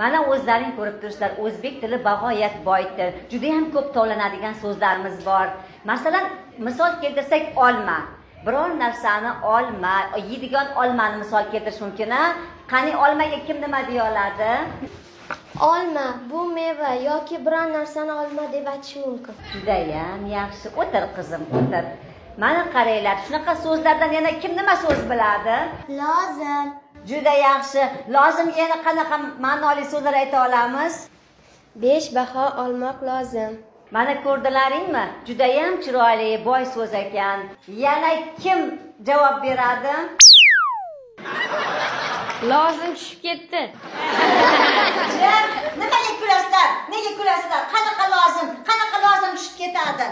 mana o'zlaring ko'rib turibsizlar o'zbek tili bag'oyat boy til juda ham ko'p tovlanadigan so'zlarimiz bor. Masalan misol keltirsak olma. Biror narsani olma yeydigan olmani misol keltirish mumkin a qani olmaga kim nima deya oladi? Olma bu meva yoki biror narsani olma deb aytish mumkin. Judayam yaxshi. O'tir qizim o'tir. Mana qaranglar shunaqa so'zlardan yana kim nima so'z biladi? Lozim juda yaxshi. Lozim yana qanaqa ma'noli so'zlar ayta olamiz? Besh baho olmoq lozim. Mana ko'rdilaringmi? Judayam chiroyli boy so'z ekan. Yana kim javob beradi? Lozim tushib ketdi. Nimaga kulasizlar? Nega kulasizlar? Qanaqa lozim? Qanaqa lozim tushib ketadi